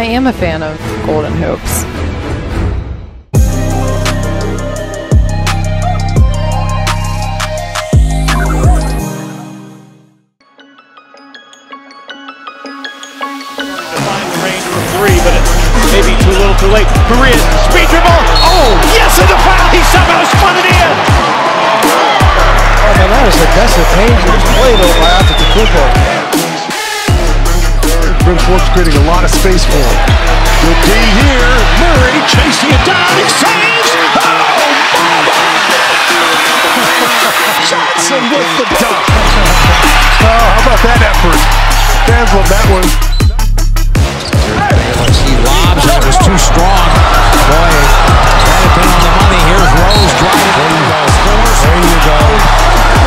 I am a fan of Golden but it too little too late. Maria, speed dribble. Oh, yes, and the foul. He somehow spun it in. Oh, man, that is the best of dangerous play, though, by Antetokounmpo. Brimfort's creating a lot of space for him. Good D here. Murray chasing it down. He saves. Oh, Johnson with the dunk. Oh, how about that effort? Fans love that one. He lobs and it was too strong. Boy, had it been on the money. Here's Rose driving. There you go. There you go.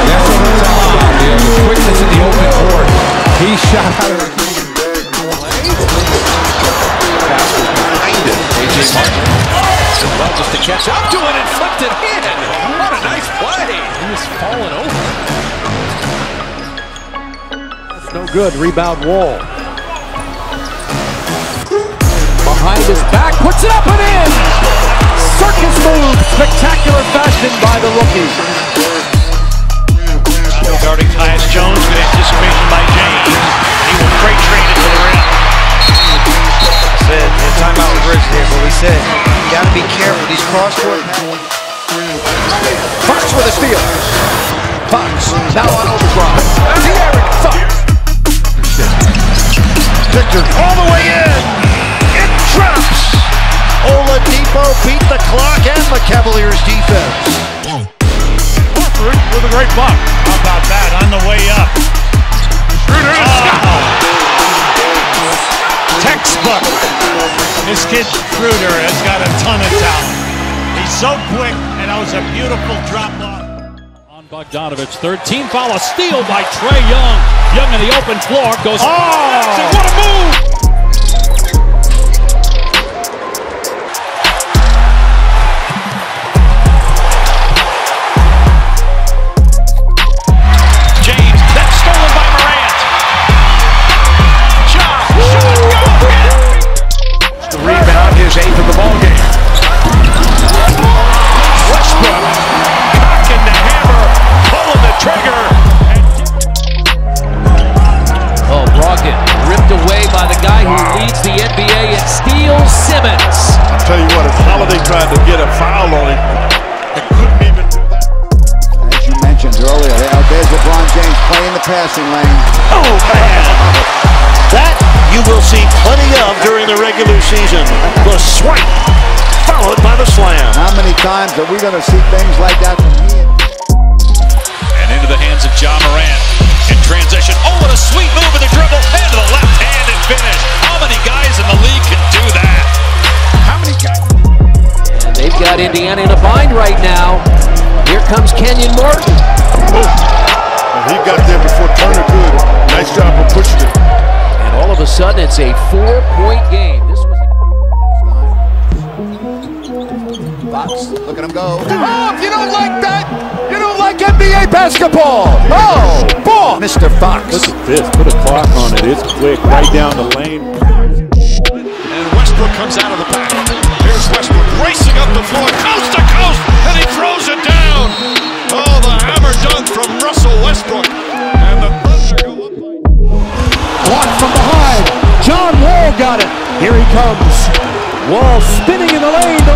That's what it's all about. The quickness in the open court. He shot out of the Well, to catch up to it and flipped it in. What a nice play. He's falling over. No good. Rebound wall. Behind his back, puts it up and in! Circus move, spectacular fashion by the rookie. Guarding Tyus Jones with anticipation by James. He will freight train it to the rim. said in timeout with Rich there, but we said you got to be careful. These cross-court. Fox with a steal. Fox now on overdrive. De'Aaron Fox. Victor all the way in. It drops. Oladipo beat the clock and the Cavaliers defense. Horford with a great block. How about that on the way up? Schroeder oh. Textbook. This kid Schroeder has got a ton of talent. So quick, and that was a beautiful drop off. On Bogdanovich, third team foul, a steal by Trae Young. Young in the open floor goes. Oh! What a move! Get a foul on him, they couldn't even do that. As you mentioned earlier, there- there's LeBron James playing the passing lane. Oh, man. That you will see plenty of during the regular season. The swipe, followed by the slam. How many times are we going to see things like that Indiana in a bind right now. Here comes Kenyon Martin. And he got there before Turner could. Nice job of pushing it. And all of a sudden, it's a four-point game. This was Fox, look at him go. Oh, if you don't like that, you don't like NBA basketball. Oh, ball. Mr. Fox. Look at This, put a clock on it. It's quick, right down the lane. Wall spinning in the lane.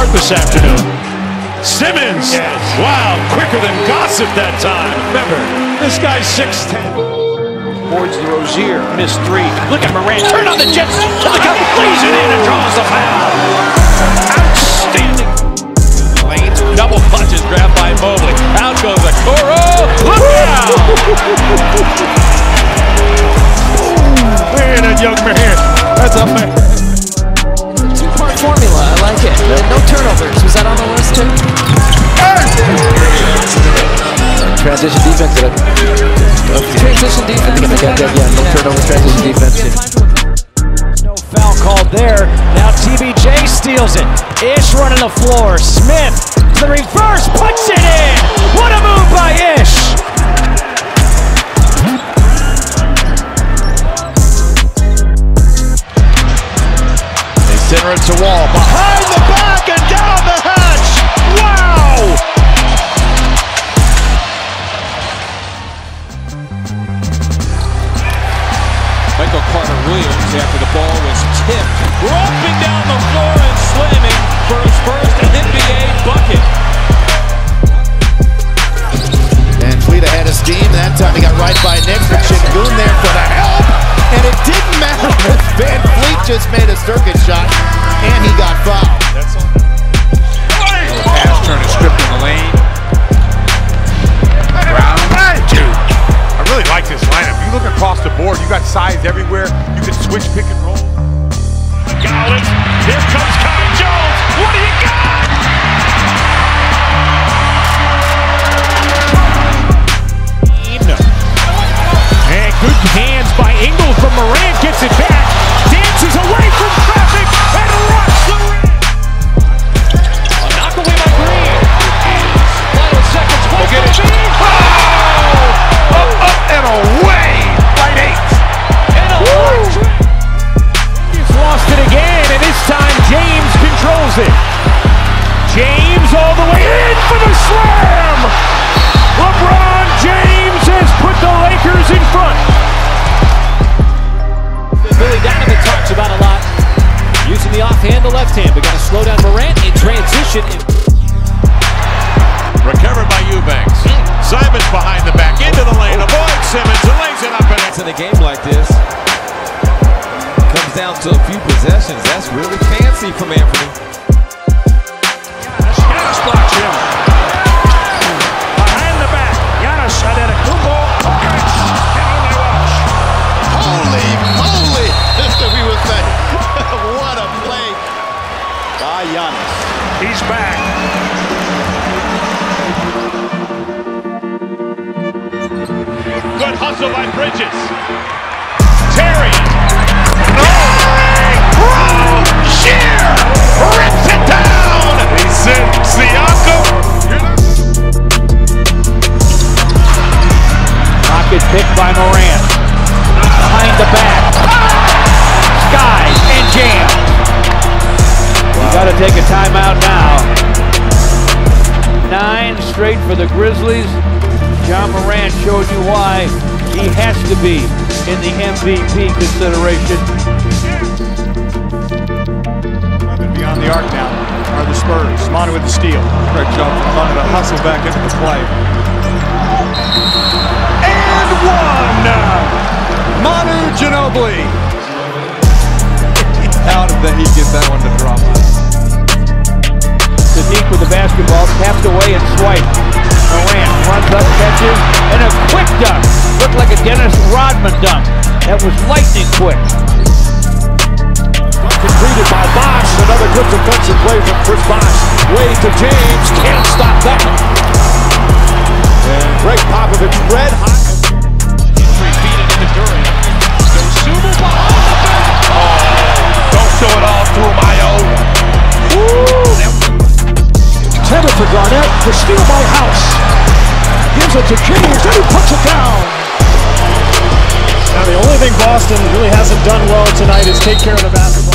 Start this afternoon. Simmons. Yes. Wow, quicker than gossip that time. Remember, this guy's 6'10. Towards the Rozier, missed three. Look at Morant, turn on the Jets to the cup, lays Transition defense. I, Transition defense. I got that. Yeah, no turnover. Transition defense. Yeah. No foul called there. Now TBJ steals it. Ish running the floor. Smith to the reverse, puts it in. What a move by Ish. They center it to Wall. Behind Michael Carter Williams after the ball was tipped, roping down the floor and slamming for his first NBA bucket. And Fleet ahead of steam. That time he got right by Nick for Chingoon there for the help. And it didn't matter VanVleet just made a circuit shot and he got fouled. You look across the board, you got size everywhere. You can switch pick and roll. Collins. Here comes left hand. We got to slow down Morant in transition. Recovered by Eubanks. Simons behind the back into the lane. Avoids Simmons and lays it up and in. in a game like this comes down to a few possessions. That's really Bridges. Terry. Sheer rips it down. He's in Siakam. Pocket picked by Morant. Behind the back. Sky and jam. You got to take a timeout now. Nine straight for the Grizzlies. John Morant showed you why he has to be in the MVP consideration. Beyond the arc now are the Spurs. Manu with the steal. Great job from Manu to hustle back into the play. And one! Manu Ginobili. How did he get that one to drop? Saddiq with the basketball, tapped away and swiped. Morant runs up, catches, and a quick dunk. Looked like a Dennis Rodman dunk. That was lightning quick. Completed by Bosh. Another good defensive play from Chris Bosh. Way to James. Can't stop that. And Greg Popovich red hot. Three feet into the Curry. Dosunmu behind the back. Don't show it all through Mayo. Intended for Garnett. The steal by House. Gives it to James, and he puts it down. The Boston really hasn't done well tonight is take care of the basketball.